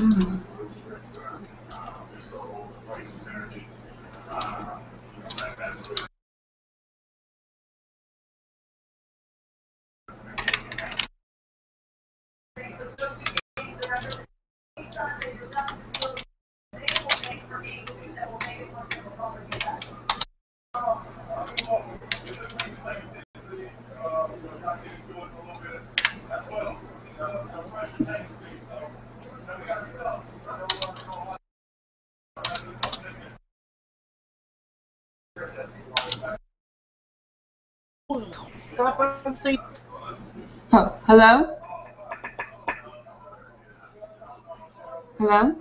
Mm. Oh, hello? Hello?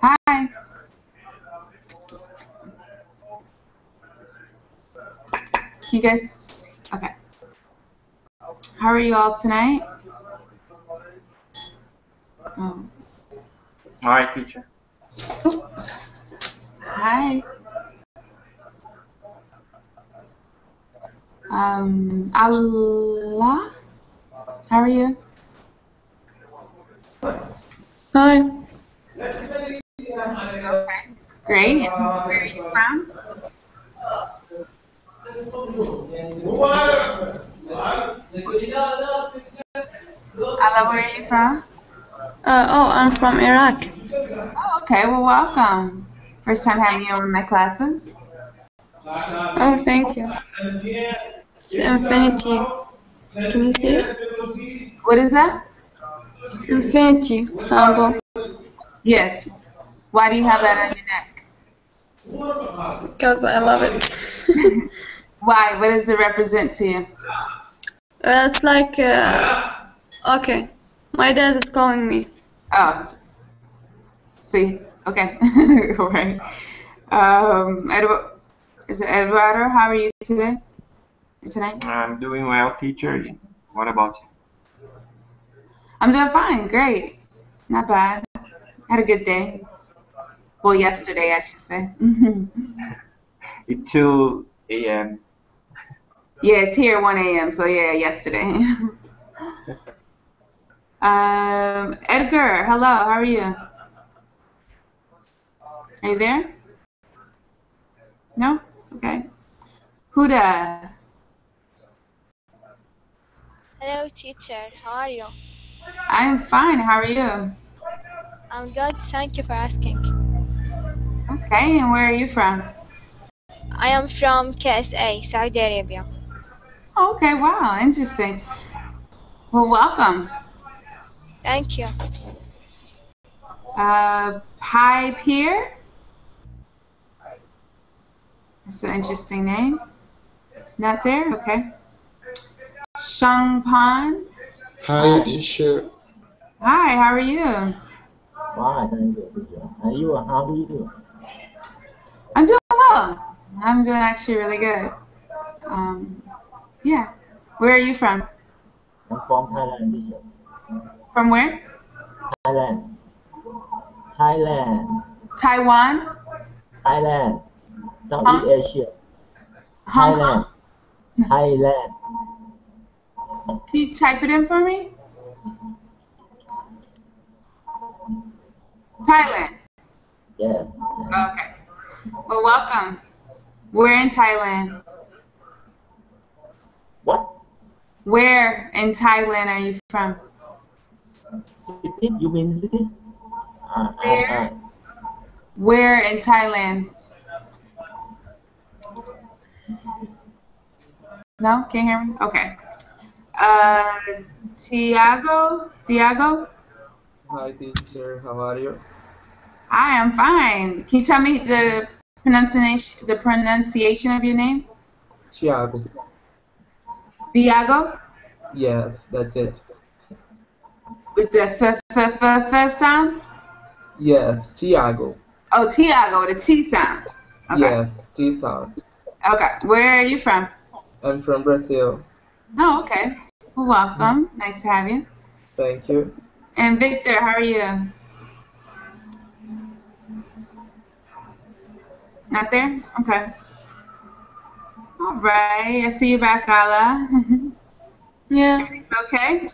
Hi. You guys, okay. How are you all tonight? Oh. Hi, teacher. Oops. Hi. Um, Ala? How are you? Hi, Okay. Great. And Where are you from? Ala, where are you from? uh, oh, I'm from Iraq. Oh, okay. Well, welcome. First time having you over my classes. Oh, thank you. It's Infinity. Can you see it? What is that? Infinity, Istanbul. Yes. Why do you have that on your neck? Because I love it. Why? What does it represent to you? Uh, it's like, uh, okay, my dad is calling me. Oh. See. Okay. All right. Um, Edu- is it Eduardo? How are you today? Tonight? I'm doing well, teacher. What about you? I'm doing fine. Great. Not bad. Had a good day. Well, yesterday, I should say. It's 2 a.m. yeah, it's here 1 a.m. So yeah, yesterday. um, Edgar, hello. How are you? Are you there? No. Okay. Huda. Hello, teacher. How are you? I'm fine. How are you? I'm good. Thank you for asking. Okay. And where are you from? I am from KSA, Saudi Arabia. Okay. Wow. Interesting. Well, welcome. Thank you. Uh, Pi Pier. That's an interesting name. Not there? Okay. Shang Pan. Hi, teacher. Hi, how are you? Fine, thank you, teacher. And you, how do you do? I'm doing well. I'm doing actually really good. Um, yeah. Where are you from? I'm from Thailand, teacher. From where? Thailand. Thailand. Taiwan? Thailand. Huh? Southeast Asia. Hong Thailand. Kong? Thailand. Can you type it in for me? Thailand. Yeah. Okay. Well, welcome. We're in Thailand? What? Where in Thailand are you from? City? You mean city? Uh, uh, Where? uh, Where in Thailand? No, can't hear me. Okay. Uh, Tiago, Tiago. Hi teacher, how are you? I'm fine. Can you tell me the pronunciation, the pronunciation of your name? Thiago. Tiago, Yes, that's it. with the f f f f sound. Yes, Thiago. Oh, Tiago, the T sound. Okay. Yes, T sound. Okay. Where are you from? I'm from Brazil. Oh, okay. Well, welcome. Nice to have you. Thank you. And Victor, how are you? Not there? Okay. All right. I see you back, Ala. Yes. okay?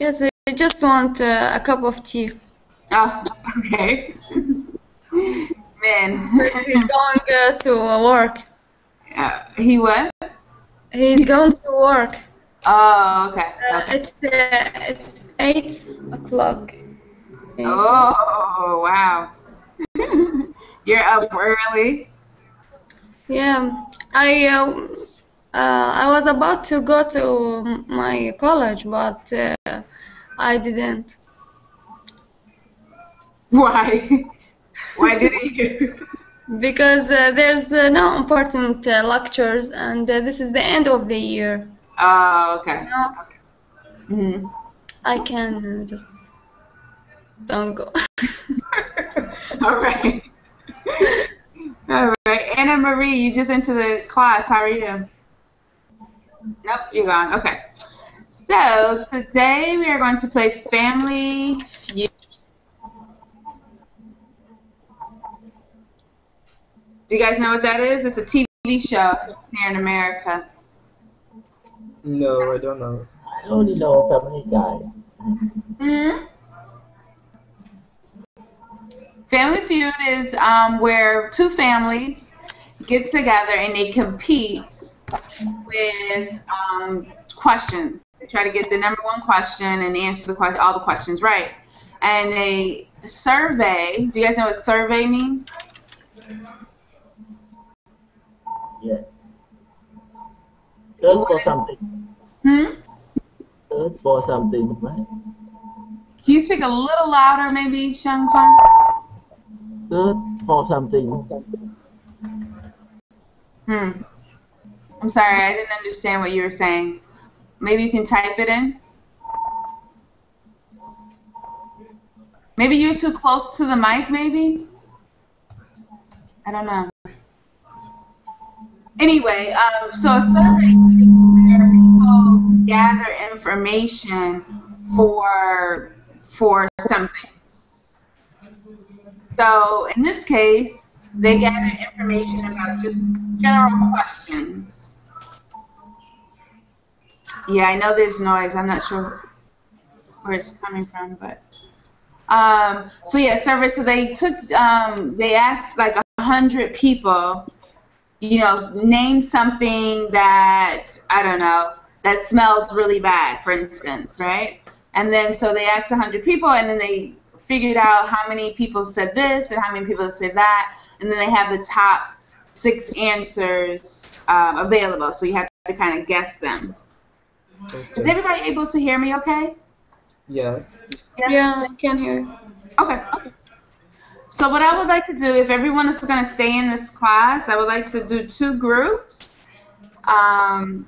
Yes, I just want uh, a cup of tea. Oh, okay. Man. He's going uh, to uh, work. Uh, he what? He's going to work. Oh, okay. Uh, it's uh, it's eight o'clock. Oh, wow. You're up early. Yeah, I uh, uh, I was about to go to my college, but uh, I didn't Why? Why didn't you? because uh, there's uh, no important uh, lectures, and uh, this is the end of the year. Oh, okay. No, hmm I can just don't go. All right. All right. Anna Marie, you just into the class. How are you? Nope, you're gone. Okay. So today we are going to play Family Feud. Do you guys know what that is? It's a TV show here in America. No, I don't know. I only know Family Guy. hmm Family Feud is um, where two families get together and they compete with um, questions. They try to get the number one question and answer the question, all the questions right. And a survey. Do you guys know what survey means? Yes. Search for something. Hmm. Search for something, right? Can you speak a little louder, maybe, Shang Fang? Search for something. Hmm. I'm sorry, I didn't understand what you were saying. Maybe you can type it in. Maybe you're too close to the mic, maybe? I don't know. Anyway, um, so a survey where people gather information for for something. So in this case, they gather information about just general questions. Yeah, I know there's noise. I'm not sure where it's coming from, but um, so yeah, survey. So they took, um, they asked like a hundred people, you know, name something that I don't know that smells really bad, for instance, right? And then so they asked a hundred people, and then they figured out how many people said this and how many people said that, and then they have the top six answers um, available. So you have to kind of guess them. Is everybody able to hear me? Okay. Yeah. Yeah, I can hear. you. Okay. okay. So what I would like to do, if everyone is going to stay in this class, I would like to do two groups. Um,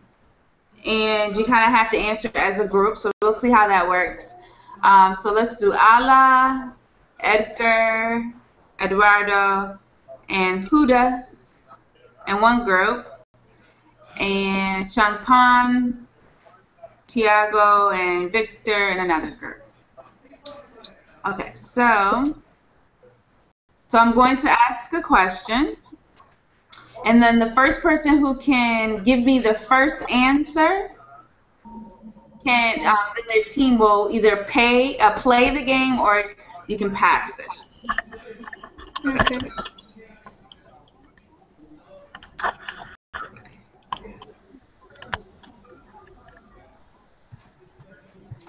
and you kind of have to answer as a group, so we'll see how that works. Um, so let's do Ala, Edgar, Eduardo, and Huda in one group. And Shangpan, Tiago, and Victor, and another group. Okay, so so I'm going to ask a question, and then the first person who can give me the first answer can um, their team will either pay uh, play the game or you can pass it. Okay.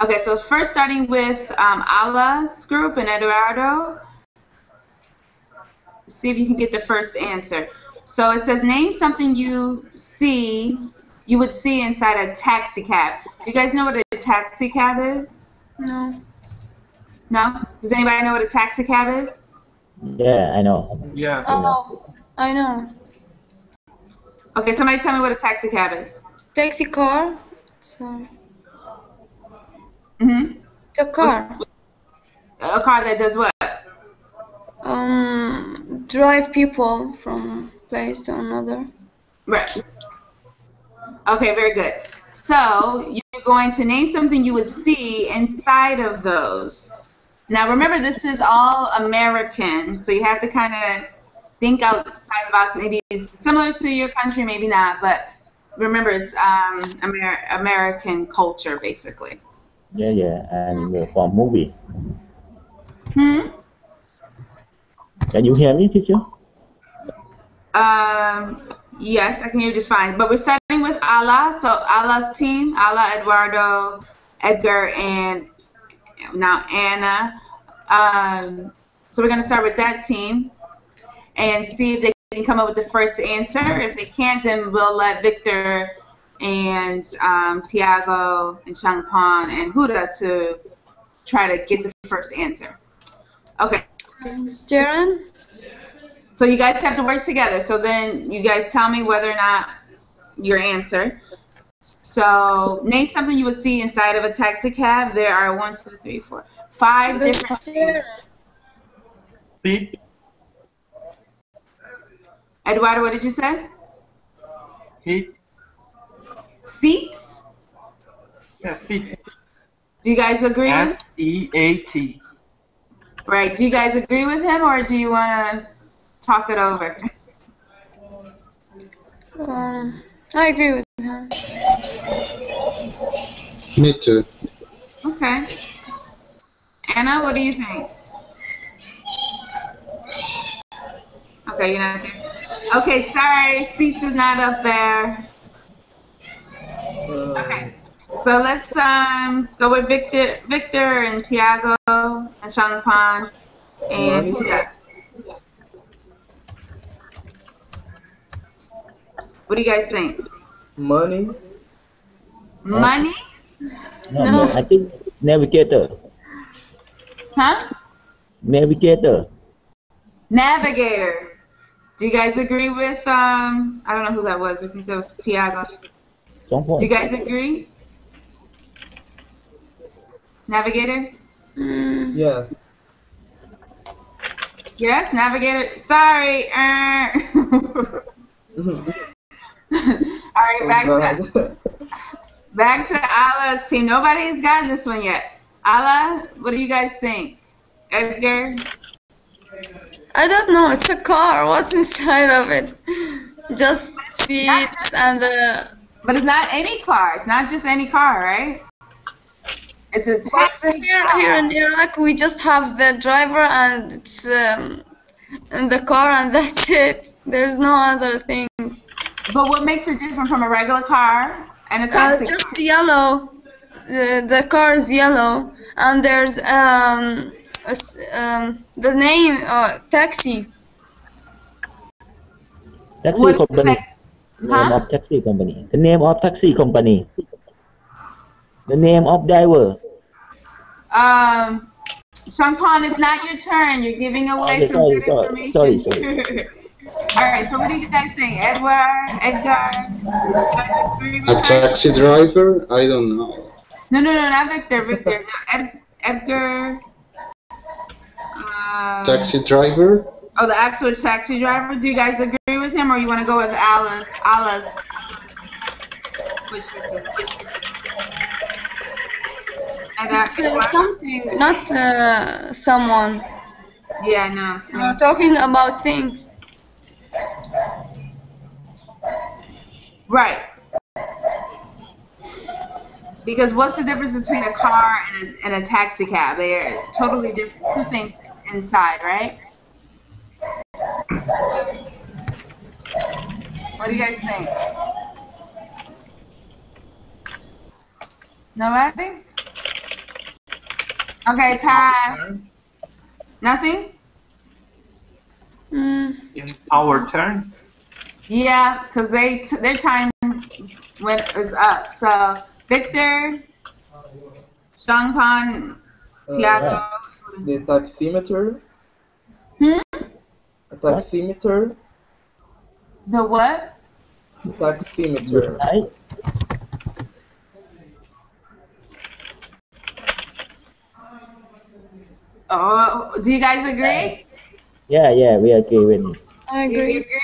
Okay, so first starting with um, Ala's group and Eduardo. See if you can get the first answer. So it says, name something you see, you would see inside a taxi cab. Do you guys know what a taxi cab is? No. No? Does anybody know what a taxi cab is? Yeah, I know. Yeah. Oh, I know. Okay, somebody tell me what a taxi cab is. Taxi car. So hmm the car. A car that does what? Um, drive people from place to another. Right. Okay, very good. So you're going to name something you would see inside of those. Now remember, this is all American, so you have to kind of think outside the box. Maybe it's similar to your country, maybe not, but remember, it's um, Amer- American culture, basically. Yeah, yeah, and uh, from movie. Hmm. Can you hear me, teacher? Um, yes, I can hear you just fine. But we're starting with Ala. So Ala's team, Ala, Eduardo, Edgar, and now Anna. Um, so we're going to start with that team and see if they can come up with the first answer. If they can't, then we'll let Victor and um, Tiago and Shangpan and Huda to try to get the first answer. Okay. Stern. So you guys have to work together. So then you guys tell me whether or not your answer. So name something you would see inside of a taxi cab. There are one, two, three, four, five The different steering. Seats. Eduardo, what did you say? Seats. Seats? Yeah, seats. Do you guys agree with S E A T. right? Do you guys agree with him or do you wanna talk it over? Um, I agree with him. Me too. Okay. Anna, what do you think? Okay, you're not there. Okay, sorry, seats is not up there. Uh, Okay. So let's um go with Victor Victor and Tiago and Shangpan and Huda. What do you guys think? money. Money? No, No. no, I think navigator. Huh? Navigator. Navigator. Do you guys agree with um I don't know who that was. I think that was Tiago. Song Do you guys agree? Navigator? Mm, Yeah. Yes, Navigator. Sorry. er. All right, back to back to Ala's team. Nobody's gotten this one yet. Ala, what do you guys think? Edgar? I don't know. It's a car. What's inside of it? Just seats and uh, But it's not any car. It's not just any car, right? It's a taxi. here here in Iraq we just have the driver and it's um, and the car and that's it. There's no other thing. But what makes it different from a regular car and a Uh, taxi? just yellow. The, the car is yellow and there's um, a s- um the name uh, taxi. Taxi What is company. that? Name of taxi company. The name of taxi company. The name of driver. Um, Sean Shangpan, it's not your turn. You're giving away Okay, some sorry, good sorry, information. sorry, All right, so what do you guys think? Edward, Edgar? You guys agree with A taxi driver? I don't know. No, no, no, not Victor. Victor. No, Ed, Edgar. Um, Taxi driver? Oh, the actual taxi driver. Do you guys agree with him, or you want to go with Alice? Alice. What she said. It's uh, something, not uh, someone. Yeah, no. it's We're talking about things. Right. Because what's the difference between a car and a, and a taxi cab? They're totally different two things inside, right? What do you guys think? No Nobody? Okay, pass. Nothing? Mm, In our turn, Yeah, because they t- their time went is up. So Victor, Shangpan, Tiago. The taximeter. Hmm? A taximeter. The what? Taximeter. Right? Oh, do you guys agree? Yeah, yeah, we agree with him. I Do you agree. agree?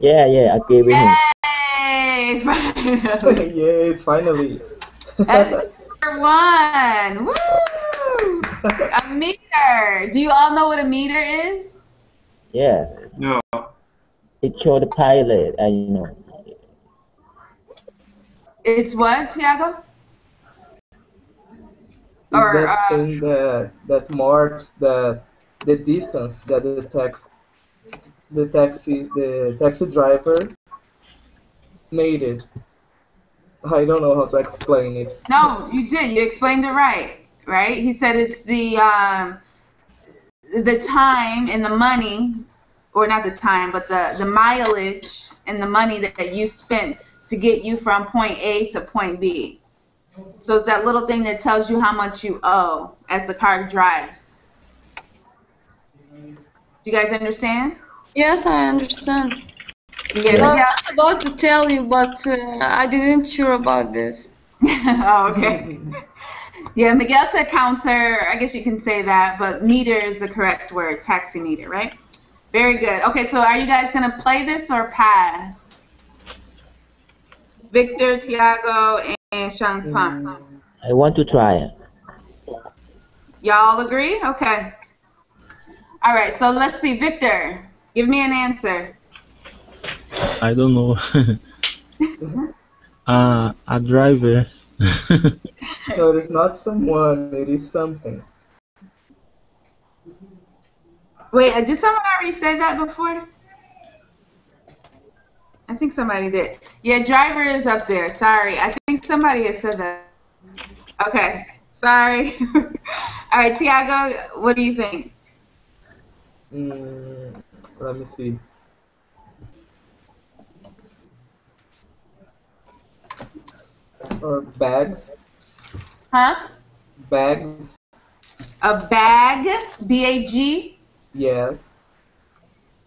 Yeah, yeah, agree with him. Yay! Finally. Yay! Finally. That's number one. Woo! A meter. Do you all know what a meter is? Yeah, no. it showed the pilot, and you know. It's what, Tiago? Is Or that uh, thing that that marks the the distance that the tax the taxi the taxi driver made it. I don't know how to explain it. No, you did. You explained it right. Right? He said it's the um, the time and the money, or not the time, but the the mileage and the money that, that you spent to get you from point A to point B. So it's that little thing that tells you how much you owe as the car drives. Do you guys understand? Yes, I understand. Yeah. I was just about to tell you, but uh, I didn't sure about this. oh, okay. Yeah, Miguel said counter. I guess you can say that, but meter is the correct word. Taximeter, right? Very good. Okay, so are you guys gonna play this or pass? Victor, Tiago, and Shangpan. I want to try it. Y'all agree? Okay. All right. So let's see, Victor. Give me an answer. I don't know. uh, a driver. So it is not someone, it is something. Wait, uh, did someone already say that before? I think somebody did. Yeah, driver is up there. Sorry. I think somebody has said that. Okay. Sorry. All right, Tiago, what do you think? Mm, let me see. Or bags, Huh? bags, A bag? B A G? yes.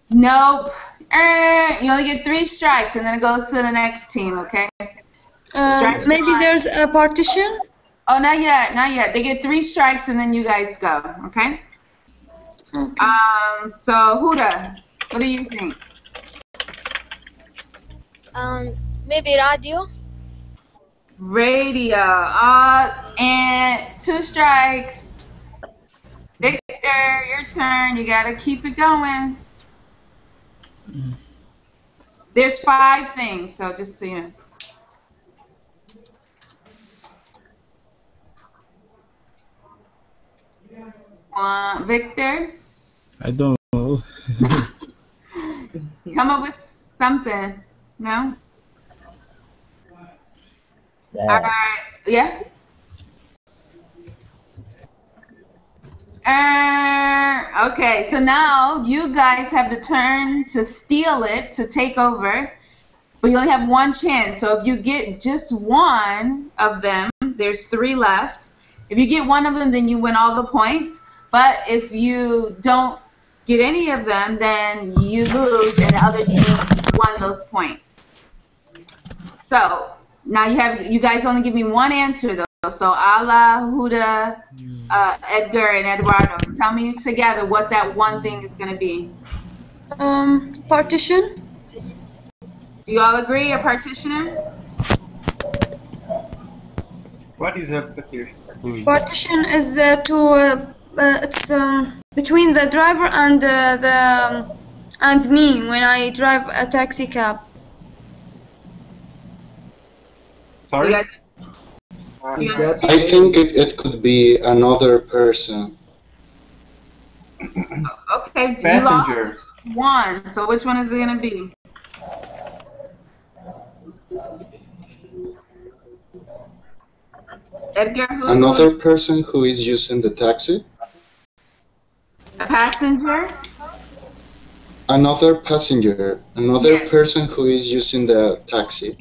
Nope. Er, you only get three strikes and then it goes to the next team, okay? Strikes maybe one. there's a partition. Oh, not yet, not yet. They get three strikes and then you guys go, okay? Okay. Um, so Huda, what do you think? Um, maybe radio. Radio. Uh, and two strikes. Victor, your turn. You gotta keep it going. There's five things, so just so you know. Uh, Victor, I don't know. come up with something. No? Yeah. right. Yeah. Uh, okay, so now you guys have the turn to steal it, to take over, but you only have one chance. So if you get just one of them, there's three left. If you get one of them, then you win all the points. But if you don't get any of them, then you lose, and the other team won those points. So now you have you guys only give me one answer though. So Ala, Huda, uh, Edgar, and Eduardo, tell me together what that one thing is gonna be. Um, partition. Do you all agree? A partitioner? What is up partition? Partition is uh, to uh, it's um, between the driver and uh, the um, and me when I drive a taxi cab. Sorry? guys, Uh, you Is guys- I think it, it could be another person. okay, you Passenger. lost one. So which one is it gonna be? Edgar, who? Another person who is using the taxi. A passenger. Another passenger. Another Yeah. person who is using the taxi.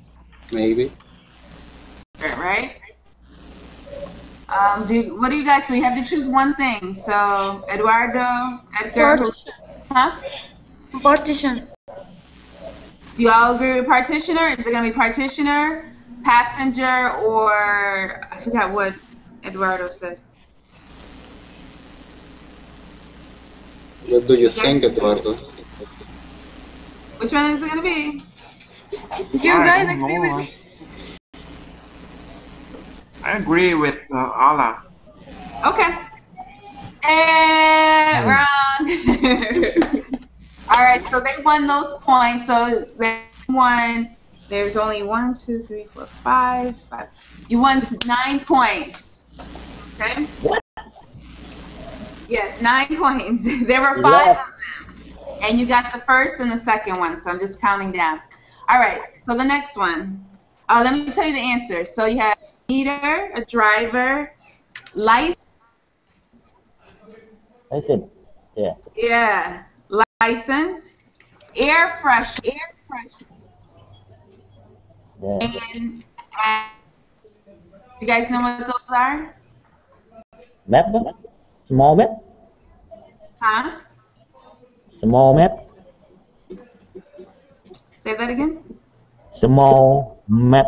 Maybe. Right, right? Um, do you, what do you guys? So you have to choose one thing. So Eduardo, Edgar, Partition. huh? Partition. Do you all agree with partitioner? Is it gonna be partitioner, passenger, or I forgot what Eduardo said. What do you think, Eduardo? Which one is it gonna be? Do you I guys agree know. with me? I agree with uh, Ala. Okay. And wrong. All right, so they won those points. So they won. There's only one, two, three, four, five, five. You won nine points. Okay. What? Yes, nine coins. there were five Yes. of them, and you got the first and the second one. So I'm just counting down. All right. So the next one. Uh, let me tell you the answer. So you have meter, a driver, license. Yeah. Yeah, license, air fresh, air fresh, Yeah. and do you guys know what those are? Map? Small map? Huh? Small map? Say that again. Small map.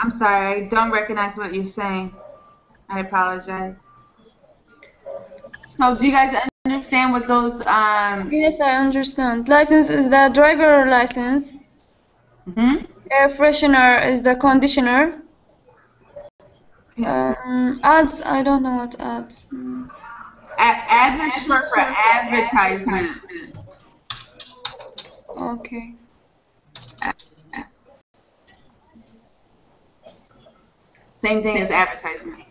I'm sorry, I don't recognize what you're saying. I apologize. So, do you guys understand what those? Um. Yes, I understand. License is the driver license. mhm. Air freshener is the conditioner. Um, ads, I don't know what ads. Mm. A- ads is short for advertisement. Okay. Same thing as advertisement.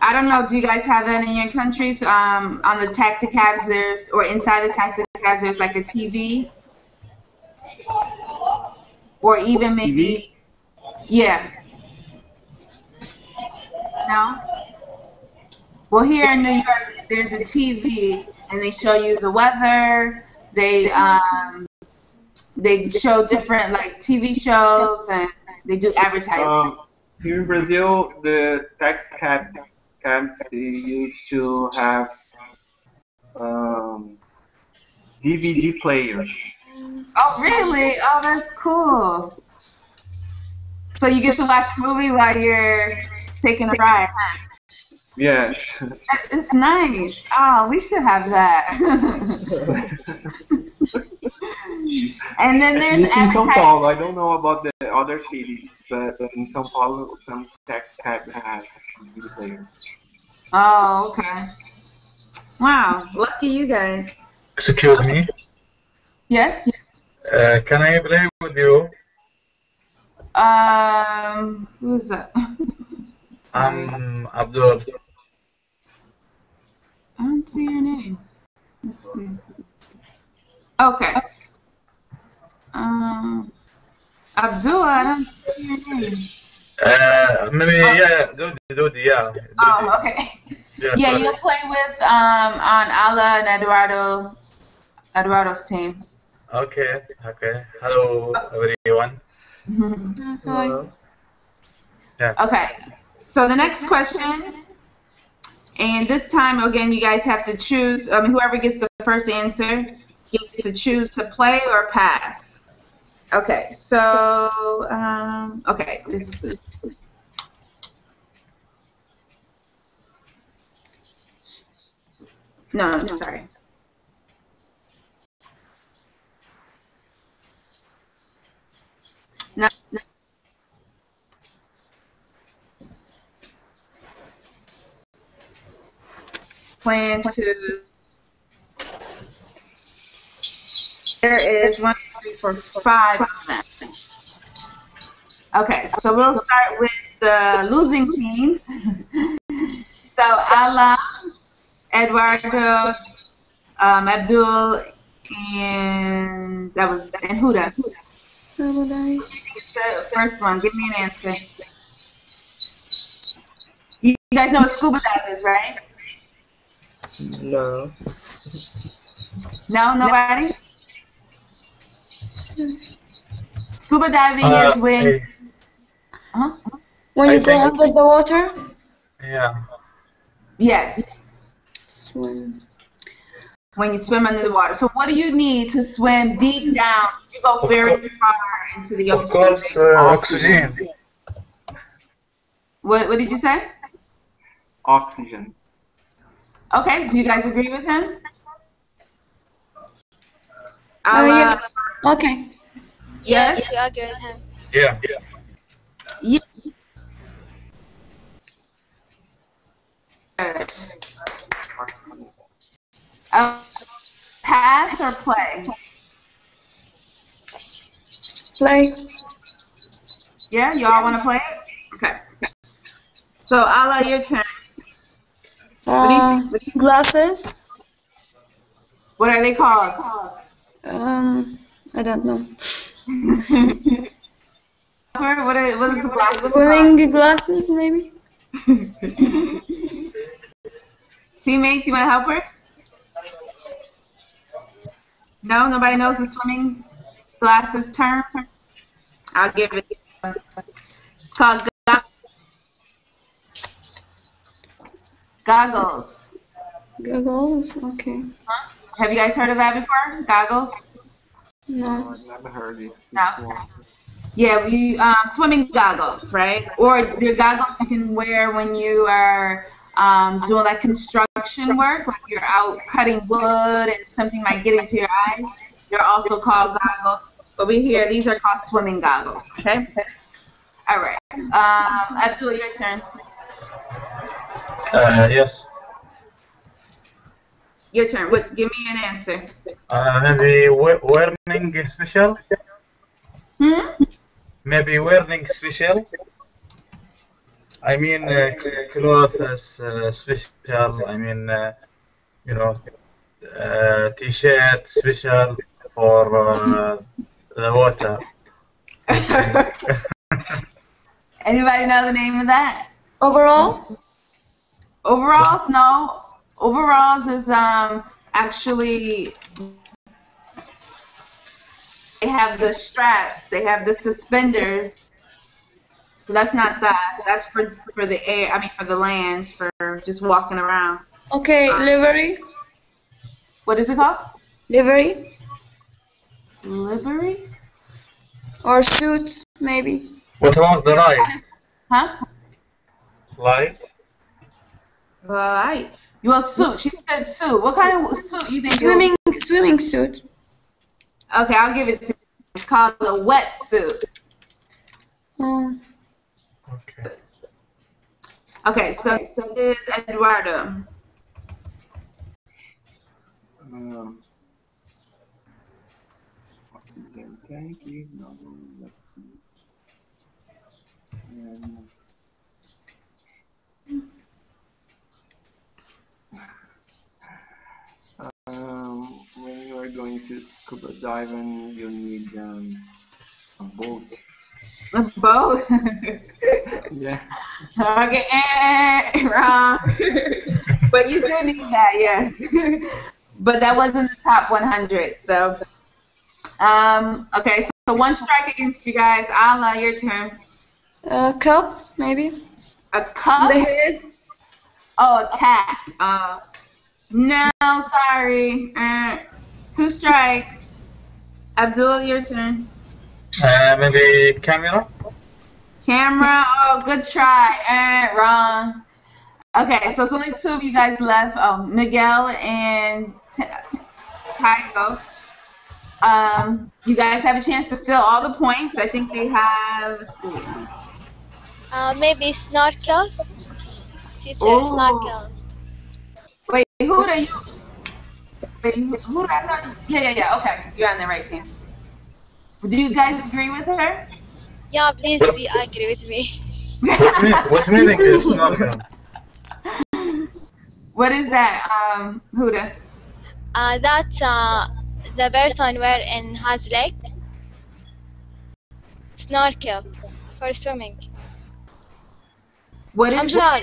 I don't know. Do you guys have that in your countries? Um, on the taxi cabs, there's or inside the taxi cabs, there's like a TV, or even maybe, yeah. No. Well, here in New York, there's a TV, and they show you the weather. They um, they show different like TV shows, and they do advertising. Um, here in Brazil, the tax cabs they used to have um, DVD players. Oh, really? Oh, that's cool. So you get to watch a movie while you're taking a ride. Yes. That- It's nice. Oh, we should have that. and then there's in São. Paulo, I don't know about the other cities, but in São Paulo, some tax cab has DVD players. Oh, okay. Wow, lucky you guys. Excuse me. Yes. Uh, can I play with you? Um, who's that? I'm Abdul. I don't see your name. Let's see. Okay. Um, Abdul, I don't see your name. Uh, maybe yeah, Dodi, Dodi, yeah. Dodi. Oh, okay. Yeah, Yeah, you'll play with um on Ala and Eduardo, Eduardo's team. Okay, okay. Hello, everyone. Hi. Uh, Okay. So the next question, and this time again, you guys have to choose. I mean, whoever gets the first answer gets to choose to play or pass. Okay. So um, okay, this this. No, no, sorry. Plan to. There is one, two, three, four, five of them. Okay, so we'll start with the losing team. so Ala, Eduardo, um, Abdul, and that was and Huda. The first one. Give me an answer. You you guys know what scuba dive is, right? No. No, nobody. Scuba diving Uh, is when. hey, Huh? When I you go under the water, yeah. Yes, swim. when you swim under the water. So, what do you need to swim deep down? You go very far into the ocean. Of ocean. course, uh, oxygen. What, what did you say? Oxygen. Okay, do you guys agree with him? Oh, I'll, uh, yes. Okay. Yes. we agree with him. Yeah, yeah. Yes. Uh, pass or play? Play. Yeah, y'all want to play? Okay. So, Ala, your turn. What do you Uh? What, do you- glasses. what are they called? Um, I don't know. What are, what is the glasses Swimming glasses, maybe. Teammates, you want to help her? No, nobody knows the swimming glasses term. I'll give it. It's called goggles. Goggles. Okay. Have you guys heard of that before? Goggles? No. I've never heard it. No. Yeah, we um, swimming goggles, right? Or they're goggles you can wear when you are um, doing like construction work, like you're out cutting wood and something might get into your eyes. They're also called goggles. Over here, these are called swimming goggles. Okay. All right. Um, Abdul, your turn. Uh, yes. Your turn. What? Give me an answer. Uh, maybe wearing special. Hmm. Maybe wearing special. I mean, uh, clothes uh, special. I mean, uh, you know, uh, t-shirt special for uh, the water. Anybody know the name of that? Overall. Overalls? No. Overalls is um actually they have the straps, they have the suspenders. So that's not that. That's for for the air. I mean for the lands for just walking around. Okay. Livery. What is it called? Livery Livery? or suit, maybe. What about the light? Huh? Light? Right. Your suit. She said suit. What kind of suit you think? you- Swimming. Swimming suit. Okay, I'll give it to. You. It's called a wetsuit. Oh. Okay. Okay, so so this is Eduardo. Um, oxygen tank, you know, let's see. And, um, when you are going to scuba diving, you need um, a boat. Both. Yeah. okay, eh, wrong. but you do need that, yes. but that wasn't the top 100. So, um, okay, so, so one strike against you guys. Ala, your turn. A cup, maybe. A cup? The head. Oh, a cat. Uh, no, sorry. Uh, two strikes. Abdul, your turn. Uh, maybe camera? Camera. Oh, good try. Eh, wrong. Okay, so it's only two of you guys left. Oh, Miguel and T- Um, you guys have a chance to steal all the points. I think they have. Uh, maybe snorkel. Teacher Oh. snorkel. Wait, Huda, you. Wait, Huda, I thought. Yeah, yeah, yeah. Okay, so you're on the right team. Do you guys agree with her? Yeah, please be angry with me. What, mean, what meaning is snorkel? What is that, um, Huda? Uh, that uh, the person wearing has leg snorkel for swimming. What is I'm sure.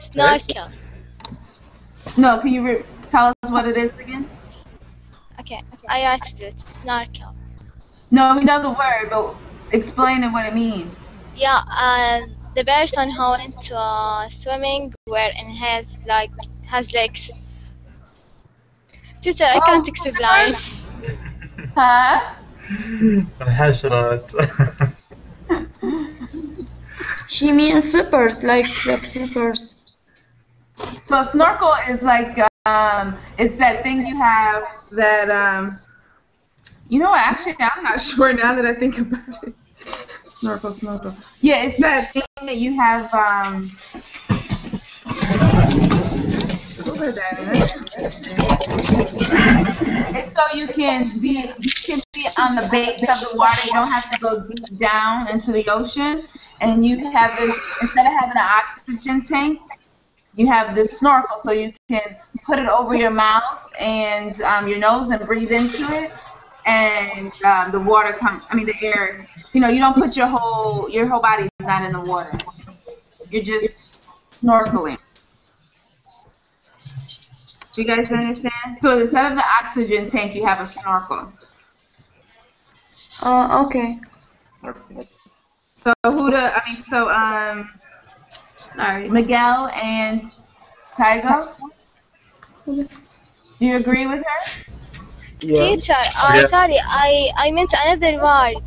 Snorkel. No, can you re- tell us what it is again? Okay, I write it. Snorkel. No, we know the word, but explain it what it means. Yeah, uh, the person who went to uh, swimming wherein has like has legs. Teacher, I can't explain. Huh? الحشرات She mean flippers, like the flippers. so a snorkel is like um, it's that thing you have that um, you know? Actually, I'm not sure now that I think about it. Snorkel, snorkel. Yeah, it's that thing that you have. Um, what was that? That's interesting. It's so you can be you can be on the base of the water. You don't have to go deep down into the ocean, and you have this instead of having an oxygen tank you have this snorkel so you can put it over your mouth and um, your nose and breathe into it and um, the water come i mean the air you know you don't put your whole your whole body's not in the water. You're just snorkeling. Do you guys understand? So instead of the oxygen tank you have a snorkel. Uh, okay. so who the i mean so um sorry miguel and Tiago do you agree with her Yeah. Teacher, uh, Yeah. sorry, I I meant another word.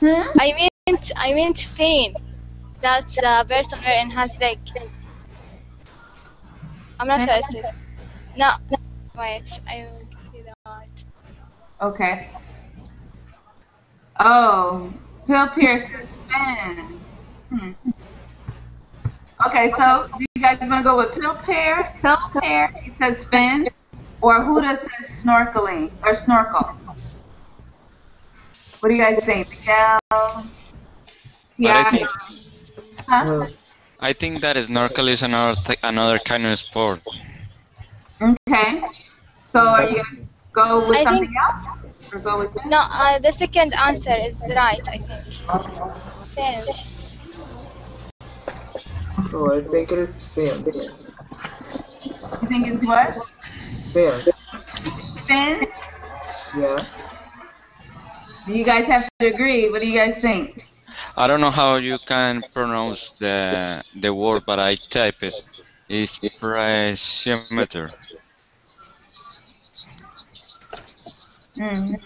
hmm? I meant I meant fin. That's the person wearing has leg. I'm not sure. It's, no, no, wait. I will give you the word. Okay. Oh, Pill Pierce's fins. Hmm. Okay, so do you guys want to go with Pill pair, Pill pair, he says fin, or Huda says snorkeling or snorkel. What do you guys think, Miguel? Yeah. I think- Huh? Uh, I think that snorkel is another th- another kind of sport. Okay. So are you gonna go with I think- something else, or go with? No, uh, the second answer is right. I think. Fins. Oh, I think it is fin. You think it's what? Fin. Fin? Yeah. Do you guys have to agree? What do you guys think? I don't know how you can pronounce the the word, but I type it. It's precimeter. Mm.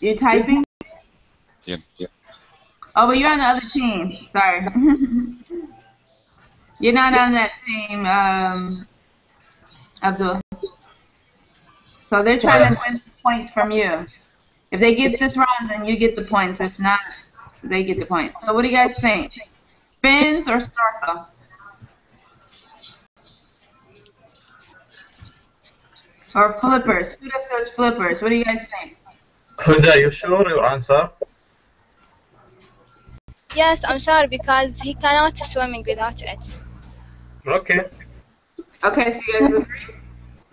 You typing? Yep. Oh, but you're on the other team. Sorry. you're not on that team, um, Abdul. So they're trying to win points from you. If they get this wrong, then you get the points. If not, they get the points. So what do you guys think? Fins or snorkel? Or flippers? Who does those flippers? What do you guys think? Huda, you sure your answer? Yes, I'm sure because he cannot swimming without it. Okay. Okay, so you guys agree?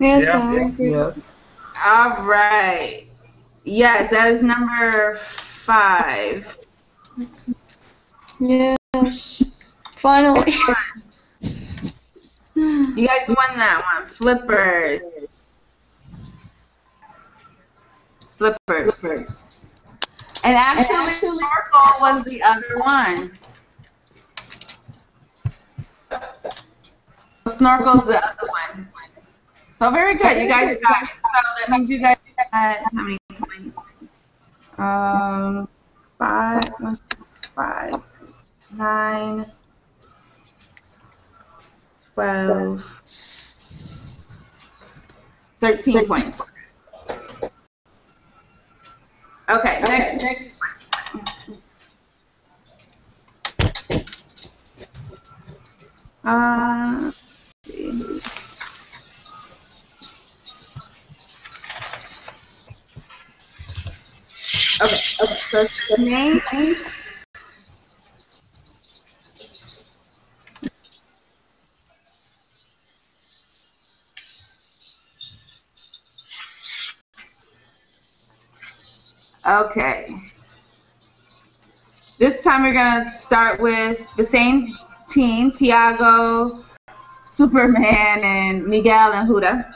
Yes, Yeah. I agree. Yeah. All right. Yes, that is number five. Yes. Finally. You guys won that one. Flippers. Flippers. And actually, snorkel was the other one. Snorkel's the other one. So very good. You guys got it. So that means you guys got how many points? Um, five, one, five, nine, twelve, thirteen points. Okay, next, next. Uh, okay, okay. So the name. Okay. This time we're gonna start with the same team, Tiago, Superman, and Miguel and Huda.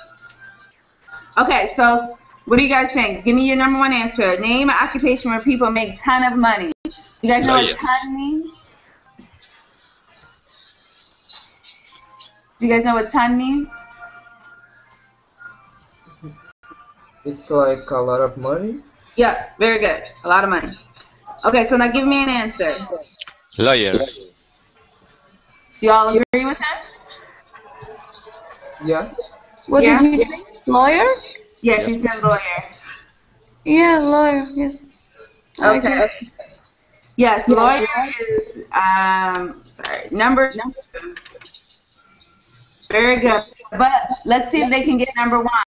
Okay, so what are you guys saying? Give me your number one answer. Name an occupation where people make ton of money. You guys know Lawyer. what ton means? Do you guys know what ton means? It's like a lot of money. Yeah, very good. A lot of money. Okay, so now give me an answer. Lawyer. Do y'all agree with that? Yeah. What Yeah. did he say? Lawyer? Yes, he said lawyer. Yeah, lawyer. Yes. I Okay. agree. Yes, lawyer is um sorry number. Very good, but let's see if they can get number one.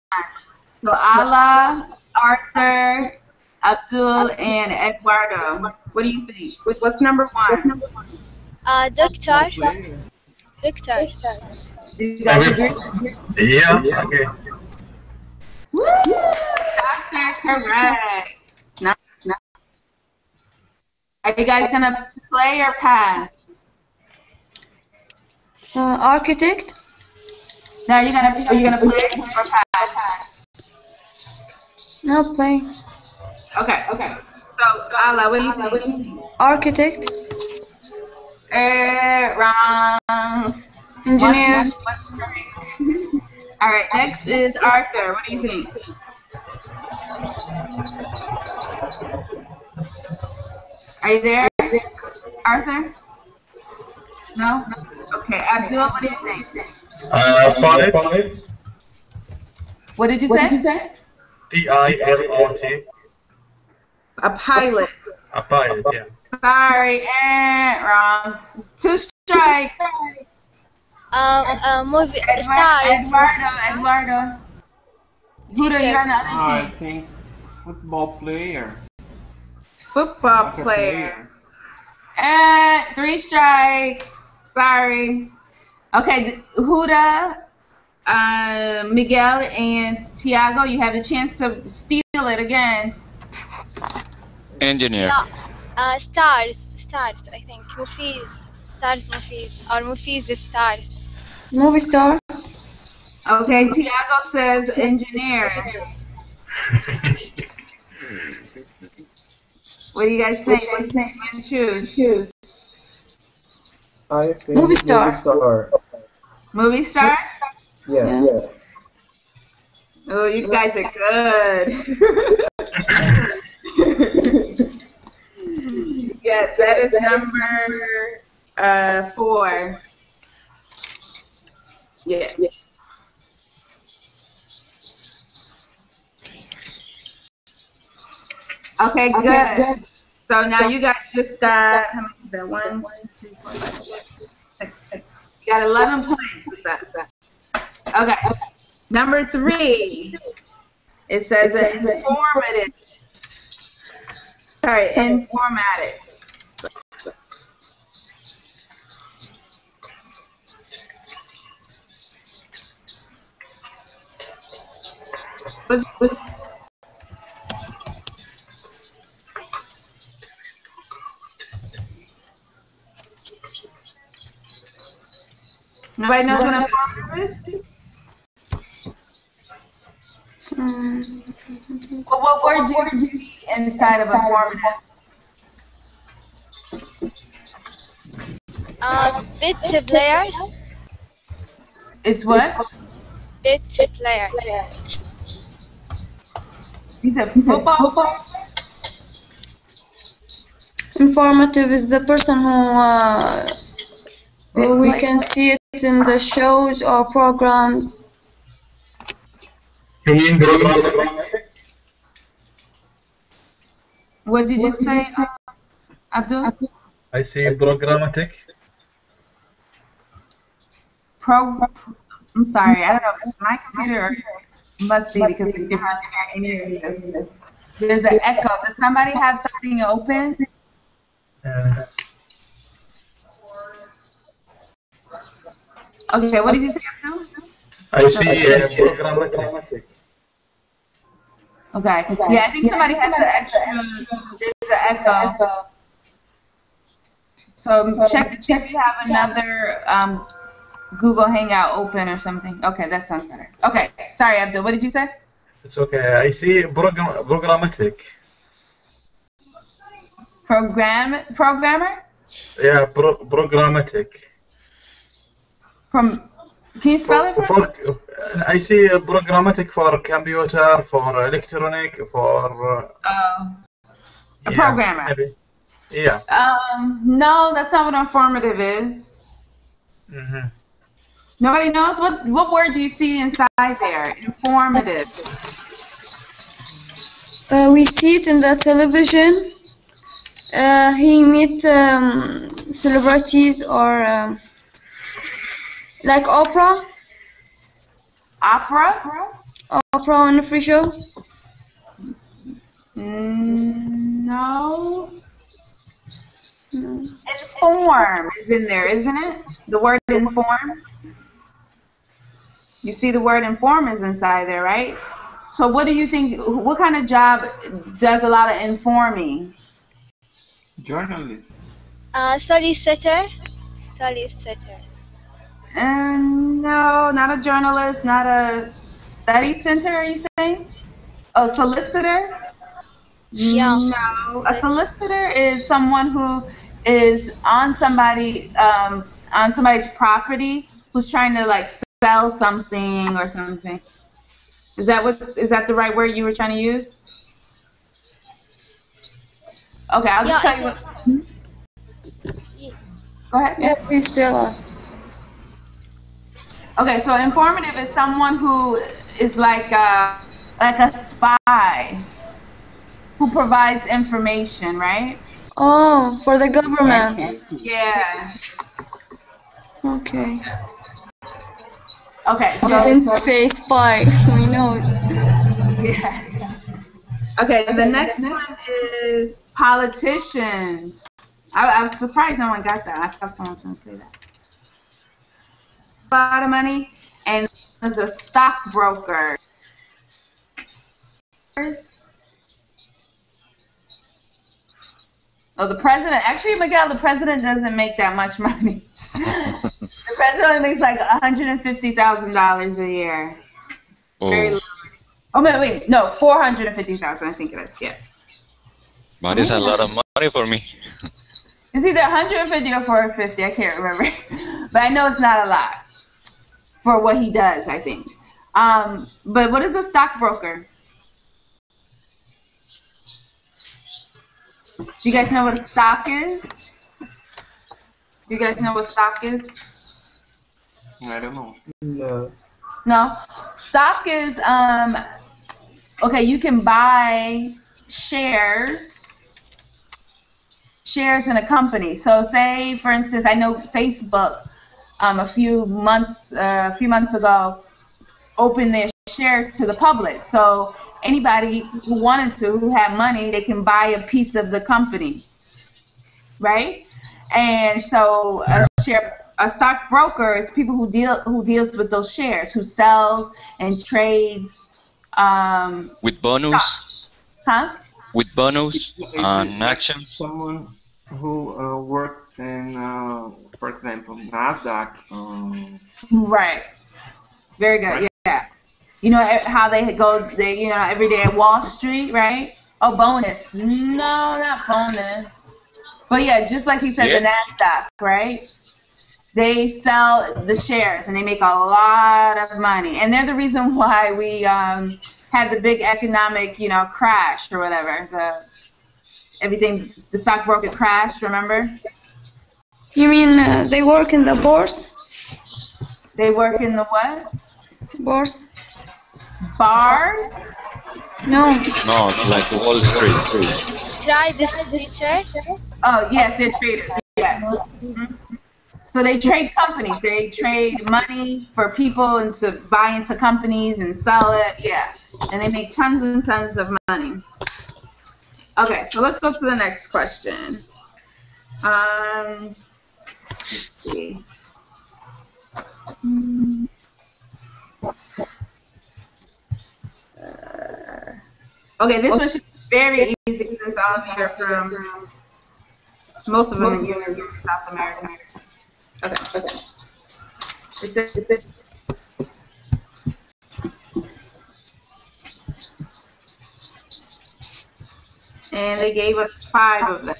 So Ala, Arthur, Abdul, and Eduardo. What do you think? What's number one? Uh, doctor. Doctor. Do you guys agree? Yeah. Okay. Doctor, correct. No, no. Are you guys gonna play or pass? Uh, architect? No, are gonna are you gonna play or pass? No, play. Okay, okay. So, Ala, what do you think? What do you think? Architect? Eh, wrong. Engineer? What's- what's correct? All right, next is Arthur. What do you think? Are you there? Arthur? No? Okay, Abdul, what do you think? Uh, pilot. What did you say? P I L O T. A pilot. A pilot. Yeah. Sorry, eh, wrong. Two strikes. Um, uh, movie Eduardo, stars. Eduardo, Eduardo. Huda, you're on the other I think football player. Football Soccer player. Eh, three strikes. Sorry. Okay, Huda, uh, Miguel, and Tiago, you have a chance to steal it again. Engineer. No, uh, stars. Stars. I think movies. Stars movies or movies stars. Movie star? Okay, Tiago says engineer. what do you guys think? What do you think? Win, choose. Choose. I think Movie star. movie star. Movie star? Yeah. Yeah. Oh, you guys are good. yes, that is number uh, four. Yeah. yeah. Okay, good. So now you guys just got how many is that? One, two, three, four, five, six, six, six. You got eleven points with that. Okay. Number three. It says informative. Sorry, informatics. With, with, Nobody knows what informative is? Mm, Well, what word do you see inside of a informative? Um, bit players. It's what? Bit players. He said football. Informative is the person who uh, we can see it in the shows or programs. You mean programmatic? What did you say, uh, Abdul? I say programmatic. pro. I'm sorry, I don't know if it's my computer or it must be because we can hardly hear any of you. There's an echo. Does somebody have something open? Uh, Okay, what did you say? I see uh, programmatic. Okay. okay. Yeah, I think somebody has an extra. There's an echo. So check check if you have another um, Google Hangout open or something. Okay, that sounds better. Okay, sorry, Abdul. What did you say? It's okay. I see program programmatic. Program programmer Yeah, pro programmatic. from. Can you spell it for For, me? I see programmatic for computer, for electronic, for uh, Oh, a yeah, programmer. maybe. Yeah. Um, no, that's not what informative is. hmm Nobody knows what what word do you see inside there? Informative. Uh, we see it in the television. Uh, he meet um, celebrities or um, like Oprah, Opera? Oprah on the free show. Mm, no. No. Inform is in there, isn't it? The word inform. You see the word inform is inside there, right? So what do you think, what kind of job does a lot of informing? Journalist. Uh, solicitor. Solicitor. And no, not a journalist, not a study center, are you saying? A solicitor? Yeah. No, a solicitor is someone who is on somebody um, on somebody's property who's trying to like sell something or something. Is that what is that the right word you were trying to use? Okay, I'll just Yeah, tell you what. Hmm? Go ahead. Yeah, please tell us. Okay, so informative is someone who is like a, like a spy who provides information, right? Oh, for the government. Yeah. Okay. Okay, so Didn't say spy. We know it. yeah. Okay, the next one is politicians. I, I was surprised no one got that. I thought someone was going to say that. A lot of money, and there's a stockbroker. Oh, the president. Actually, Miguel, the president doesn't make that much money. president only makes like $150,000 a year. Very Oh, low. Oh, wait, wait. No, 450000 I think it is. Yeah. but it's a lot of money for me. It's either 150 or 450. I can't remember. but I know it's not a lot for what he does, I think. Um, but what is a stockbroker? Do you guys know what a stock is? Do you guys know what stock is? I don't know. No. No. Stock is um okay, you can buy shares shares in a company. So say for instance, I know Facebook um a few months uh, a few months ago opened their shares to the public. So anybody who wanted to who had money, they can buy a piece of the company. Right? And so a share a stockbroker is people who deal who deals with those shares, who sells and trades um With bonus, stocks. Huh? with bonus Is and it actions. Someone who uh, works in, uh, for example, Nasdaq. Um, Right. Very good. Yeah. Yeah. You know how they go they you know every day at Wall Street, right? Oh, bonus. No, not bonus. But yeah, just like he said, the Nasdaq, right? They sell the shares and they make a lot of money, and they're the reason why we um, had the big economic, you know, crash or whatever. The everything, the stockbroker crashed. Remember? You mean uh, they work in the bourse? They work in the what? Bourse? Bar? No. No, like Wall Street. Try this picture. Oh yes, they're traders. Yes. So they trade companies. They trade money for people and to buy into companies and sell it. Yeah. And they make tons and tons of money. Okay, so let's go to the next question. Um, let's see. Uh, okay, this one should be very easy since all are from, most of them are from South America. Okay, okay. Is it, is it, and they gave us five of them.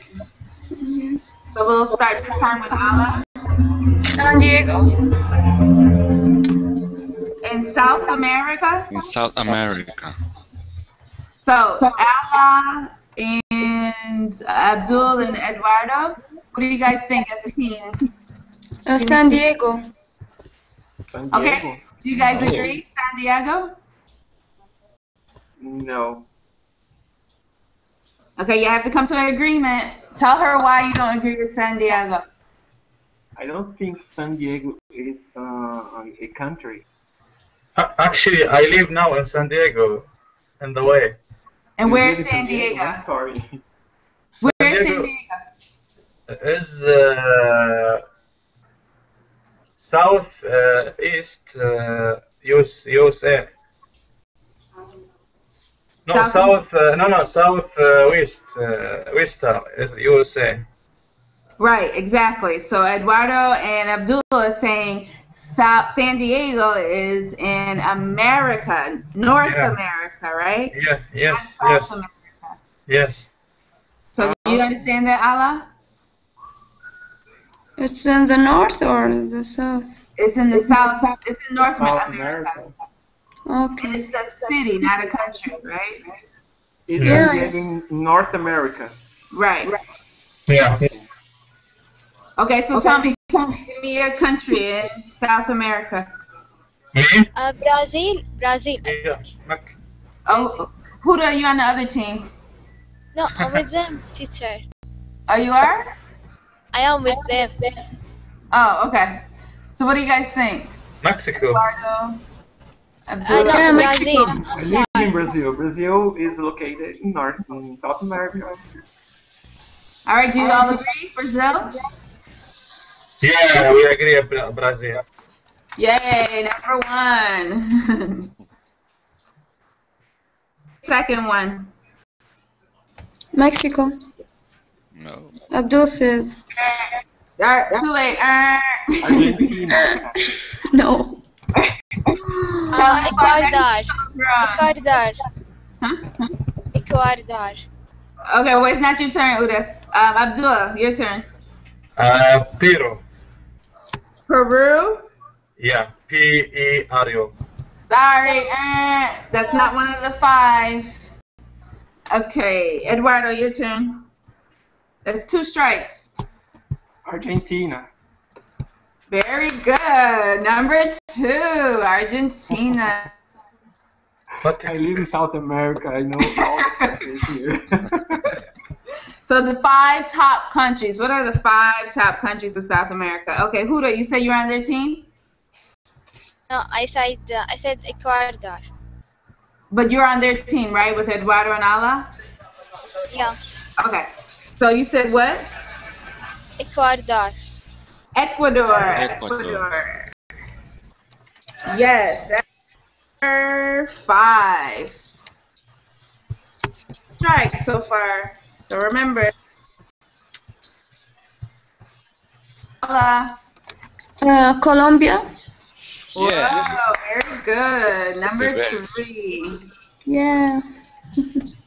Mm-hmm. So we'll start this time with Ala. San Diego. In South America, In South America. so so Ala and Abdul and Eduardo, what do you guys think as a team? Uh, San Diego. San Diego. Okay, do you guys agree, San Diego? No. Okay, you have to come to an agreement. Tell her why you don't agree with San Diego. I don't think San Diego is uh, a country. A- Actually, I live now in San Diego, in the way. And You where's San Diego? I'm sorry. San Where's San Diego Diego? is uh, south uh, east uh, US, USA. No, South- south. Uh, no, no, south uh, west. Uh, is USA. Right, exactly. So Eduardo and Abdullah is saying South San Diego is in America, North Yeah. America, right? Yeah. Yes. South Yes. America. Yes. So do you understand that, Ala? It's in the north or the south? It's in the South. It's in North South America. America. And Okay. it's a city, not a country, right? It's Yeah. In North America. Right. Yeah. Okay, so tell me, give me a country in South America. Uh, Brazil, Brazil. Yeah. Oh, who are you on the other team? No, I'm with them, teacher. Oh, you are? I am with them. Oh, okay. So what do you guys think? Mexico. Eduardo? Uh, Abdullah? no, Yeah, Brazil. Mexico. I'm I live in Brazil. Brazil is located in North in South America. All right, do you all agree? Brazil? Yeah, we agree. Bra- Brazil. Yay, number one. Second one. Mexico. No. Abdul says All right, too late. Uh, Argentina. no. Uh, Ecuador. from- Ecuador. Huh? Ecuador. Okay, well, it's not your turn, Huda. Um, Abdullah, your turn. Uh, Peru. Peru? Yeah. P E R U. Sorry, uh, that's not one of the five. Okay, Eduardo, your turn. That's two strikes. Argentina. Very good. Number two, Argentina. What? I live in South America. I know all the here. So the five top countries. What are the five top countries of South America? Okay, Huda, you say you're on their team, No, I said uh, I said Ecuador. but you're on their team, right, with Eduardo and Ala? Yeah, Okay. So you said what? Ecuador. Ecuador. Ecuador. Ecuador. Yes, that's number five. Strike so far. So remember. Ala. Uh, Colombia. Yeah. Whoa, very good. Number three. Yeah.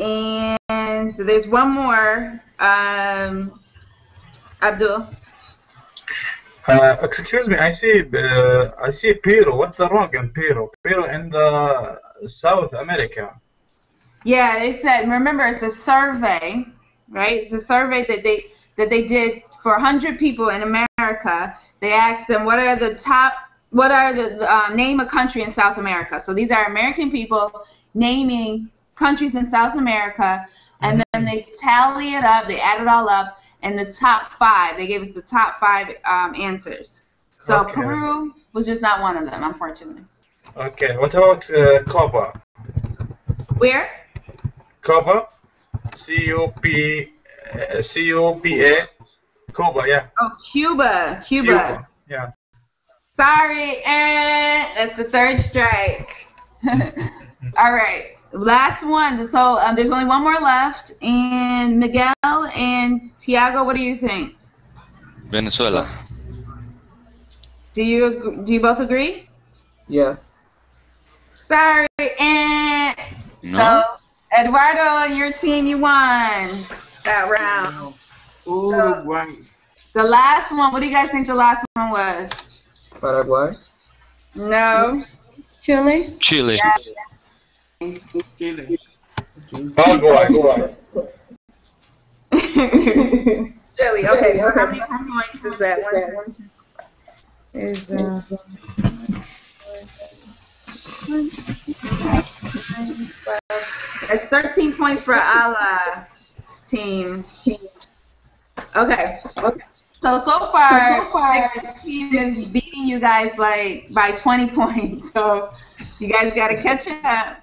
And so there's one more. Um, Abdul. Uh, excuse me. I see. Uh, I see Peru. What's the wrong in Peru? Peru in the South America. Yeah, they said. Remember, it's a survey, right? It's a survey that they that they did for 100 people in America. They asked them what are the top, what are the um, name a country in South America. So these are American people naming countries in South America. and then they tally it up. They add it all up, and the top five. They gave us the top five um, answers. So Okay. Peru was just not one of them, unfortunately. Okay, what about uh, Cuba? Where? Cuba? C U P uh, C U P A. Cuba, yeah. Oh, Cuba. Cuba. Cuba. Yeah. Sorry, and that's the third strike. All right, last one. So um, there's only one more left, and Miguel and Tiago. What do you think? Venezuela. Do you do you both agree? Yeah. Sorry, and No? so Eduardo, your team, you won that round. Uruguay. The last one. What do you guys think the last one was? Paraguay. No. Chile. Chile. Chile. Paraguay. Chile. Okay. So how many points is that? One, two, is uh, it's 13 points for Ala's teams. Team. Okay. Okay. So so far, so far, the team is beating you guys like by 20 points. So you guys got to catch up.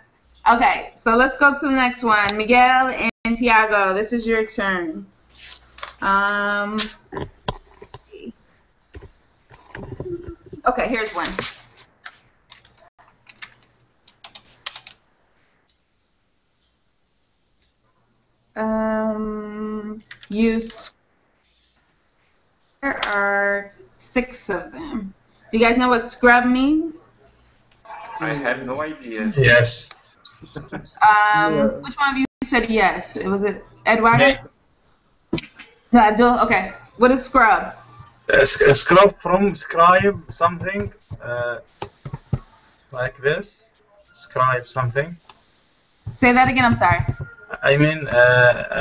Okay. So let's go to the next one. Miguel and Tiago, this is your turn. Um. Okay, here's one. Um, use. There are six of them. Do you guys know what scrub means? I have no idea. Yes. Um, Yeah. which one of you said yes? It was it Eduardo? No, Abdul. Okay. What is scrub? Uh, sc- scrub from scribe something uh, like this. Scribe something. Say that again. I'm sorry. I mean, uh,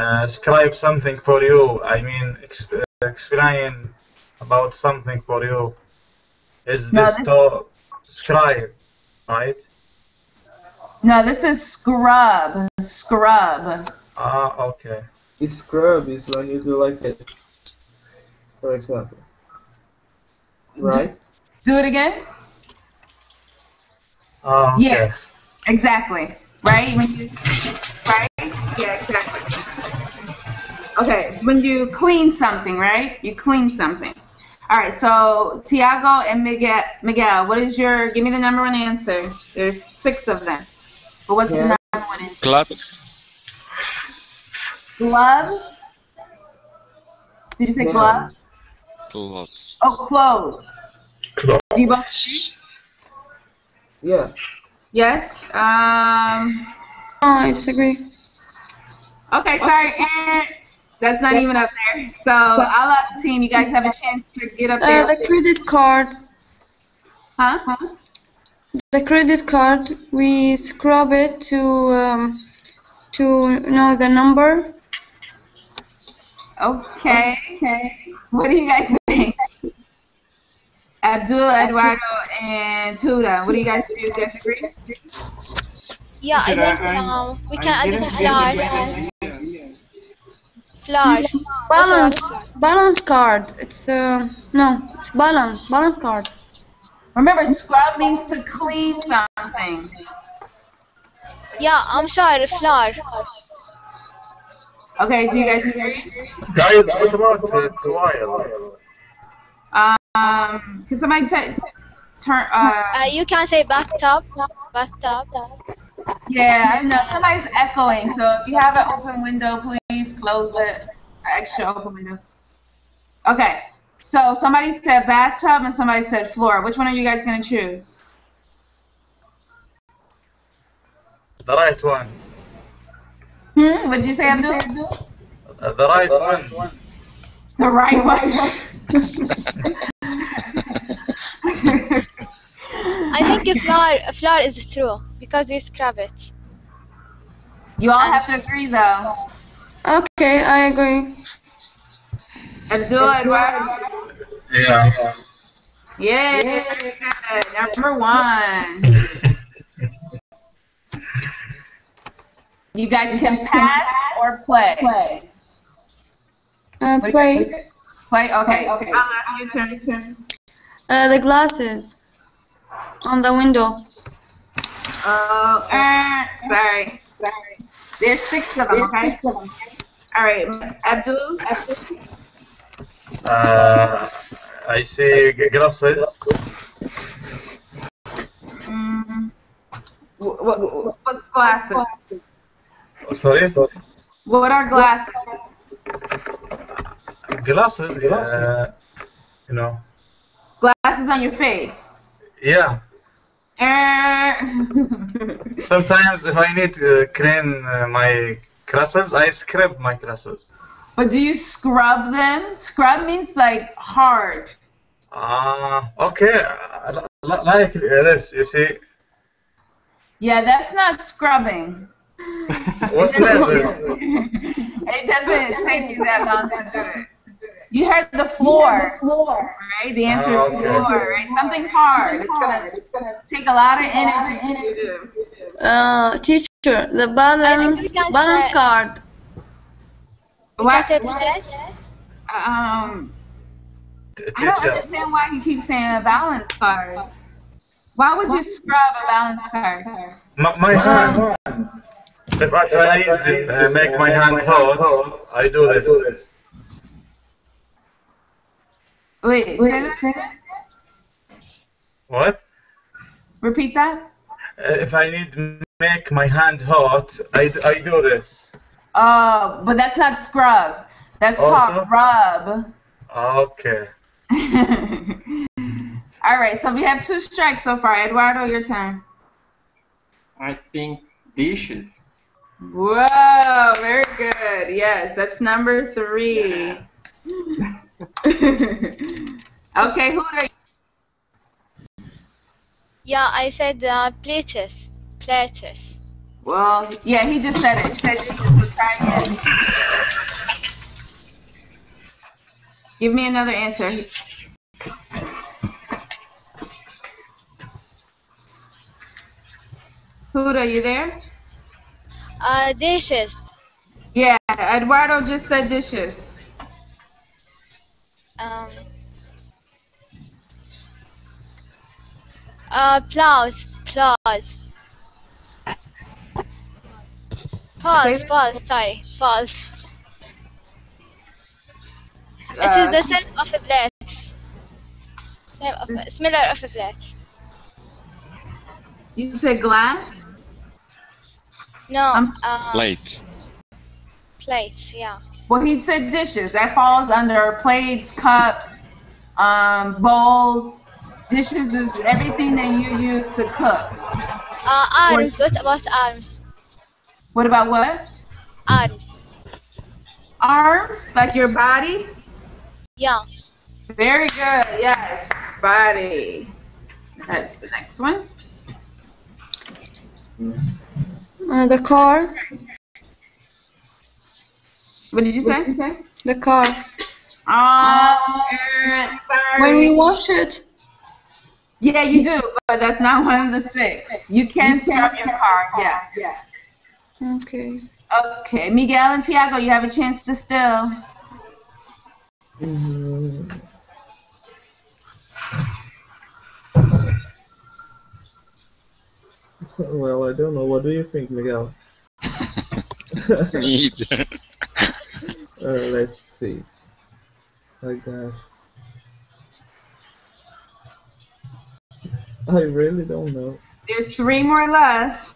uh, scribe something for you. I mean, exp- explain about something for you. Is No, this this- to scribe, right? No, this is scrub. Scrub. Ah, okay. It's scrub is when you do like it. For example. Right? Do it again. Ah, okay. Yeah. Exactly. Right? When you, right? Yeah, exactly. Okay, it's when you clean something, right? You clean something. All right, so Tiago and Miguel, Miguel, what is your, give me the number one answer. There's six of them. But what's Yeah. the number one answer? Gloves. Gloves? Did you say gloves? Gloves. Oh, clothes. Clothes. Do you both agree? Yeah. Yes. Um, Oh, I disagree. Okay, sorry, Aaron. That's not even up there. So, Ala's team, you guys have a chance to get up Uh, there. the credit card. Huh? Huh? The credit card. We scrub it to um, to know the number. Okay. Okay. What do you guys think? Abdul, Eduardo, and Huda. What do you guys do? You guys agree? Yeah, I Did I- think um, we I can add didn't the get flour. the and idea. Flour. Balance balance card. It's uh no, it's balance balance card. Remember, scrub means to clean something. Yeah, I'm sorry, flour. Okay, do you guys agree? Guys, what about uh, twirl? Um, can somebody t- turn? Uh, Uh, you can say bathtub. Bathtub. yeah, I know. Somebody's echoing, so if you have an open window, please close it. Extra open window. Okay, so somebody said bathtub and somebody said floor. Which one are you guys gonna choose? The right one. Hmm? What did you say, Abdul? Uh, the right one. The right one. I think a floor a flour is true because we scrub it. You all have to agree, though. Okay, I agree. Abdul, Eduardo. Yeah. Yeah, good. Number one. You guys can pass or play. Play. Uh, play. Play. Okay. Okay. I'll your turn. turn. Uh, the glasses on the window. Oh, uh, sorry. Sorry. There's six of them. There's okay. six of them. All right, Abdul. Abdul. Uh, I see glasses. Mm, what, what, what's glasses? Sorry? What are glasses? Glasses, uh, you know. Glasses on your face. Yeah. Uh, Sometimes if I need to clean uh, my glasses, I scrub my glasses. But do you scrub them? Scrub means like hard. Ah, okay. uh, li- Like this, you see. Yeah, that's not scrubbing. What is this? it doesn't take you that long to do it. You heard the floor. The floor, Right? The answer is Oh, okay. floor, right? Something hard. It's gonna it's gonna take a lot of energy to do. Uh, teacher, the balance we can balance say- card. What? What? Um, I don't Teacher. understand why you keep saying a balance card. Why would you scrub a balance card? My, my hand. If I, if I need to uh, make my hand hot, I do this. Wait, say that again? What? Repeat that. Uh, If I need to make my hand hot, I, I do this. Oh, but that's not scrub. That's Also? called rub. Okay. All right, so we have two strikes so far. Eduardo, your turn. I think dishes. Whoa, very good. Yes, that's number three. okay, who do Yeah, I said uh, plates. Plates. Well, yeah, he just said it. He said dishes, but try again. Give me another answer. Huda, are you there? Uh, dishes. Yeah, Eduardo just said dishes. Um. Uh, plows. Plows. Pause, pause, sorry, pause. it Uh, is the same of a plate. Same of a, similar of a plate. You said glass? No, Um, uh, Plate. plates, yeah. Well, he said dishes. That falls under plates, cups, um, bowls. Dishes is everything that you use to cook. Uh, arms, what about arms? What about what? Arms, Arms, like your body? yeah. Very good. Yes, body. That's the next one. Uh, the car. What did you say? The car. Oh, Aaron, sorry. When we wash it. Yeah, you do, but that's not one of the six. You can't scrub your car. Yeah, yeah. Okay. Okay, Miguel and Tiago, you have a chance to still. Mm, Well, I don't know. What do you think, Miguel? Me either. Uh, let's see. Oh gosh. I really don't know. There's three more left.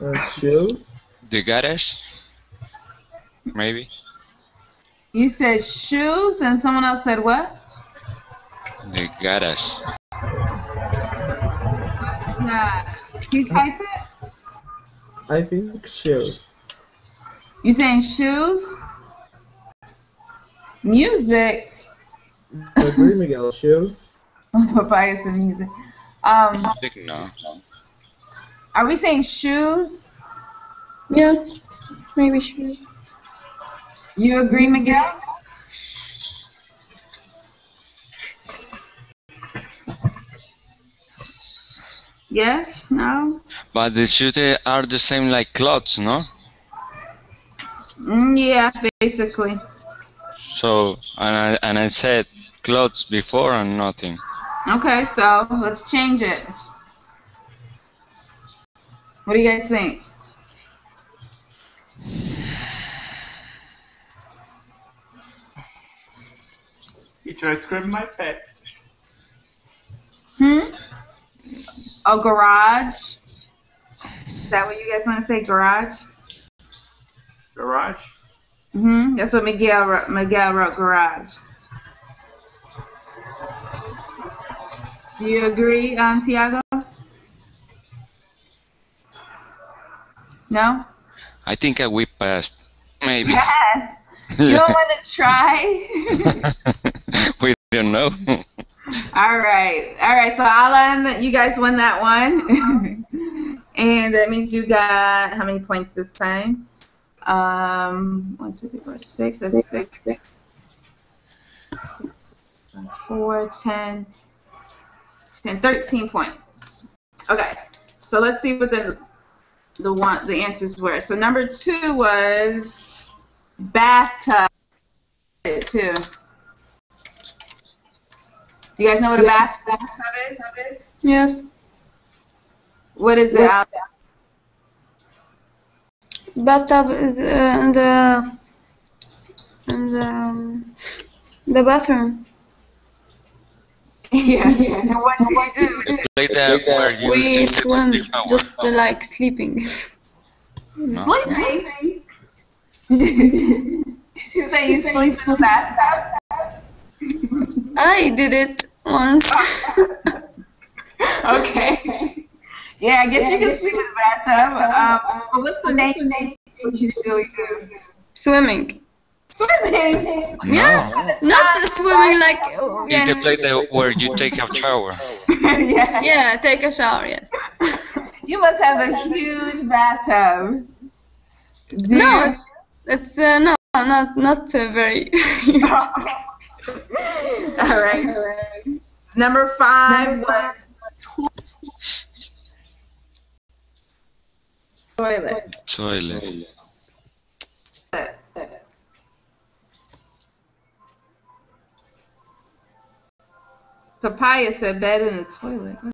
Uh, shoes? The garage? Maybe? You said shoes, and someone else said what? The garage. Nah. Can you type it? I think shoes. You saying shoes? Music? Agree, Miguel. Shoes? Papaya some music. Um, Music, no. are we saying shoes? Yeah. Maybe shoes. You agree, Miguel? Yes? No? But the shoes are the same like clothes, no? Mm, yeah, basically. So, and I, and I said clothes before and nothing. Okay, so let's change it. What do you guys think? He transcribed my text. Hmm? A garage? Is that what you guys want to say, garage? Garage. Hmm That's what Miguel Miguel wrote, garage. Do you agree, um, Tiago? No? I think I whip past. Maybe. Yes. You don't want to try? we don't know. All right. All right. So Alan, you guys won that one. and that means you got how many points this time? Um, one, two, three, four, six. That's six, six, six, four, ten, ten, thirteen points. Okay. So let's see what the the one the answers were. So number two was bathtub. Two. Do you guys know what a bathtub is? Yes. What is it? Al? Bathtub is uh, in the in the um, the bathroom. yes. And what do you do? like that where you We swim just uh, like sleeping. Sleeping. you say you sleep in the bathtub? I did it once. Okay. Yeah, I guess you can sleep in the bathtub. Um, but what's the name you usually do? Swimming. Swimming. Yeah, not swimming like. oh, Is the place that where you take a shower? yeah. Yeah, take a shower. Yes. You must have a huge bathtub. Do No, you? it's uh, no, not not uh, very. all right. All right. Number five was toilet. Toilet. Papaya said bed in the toilet.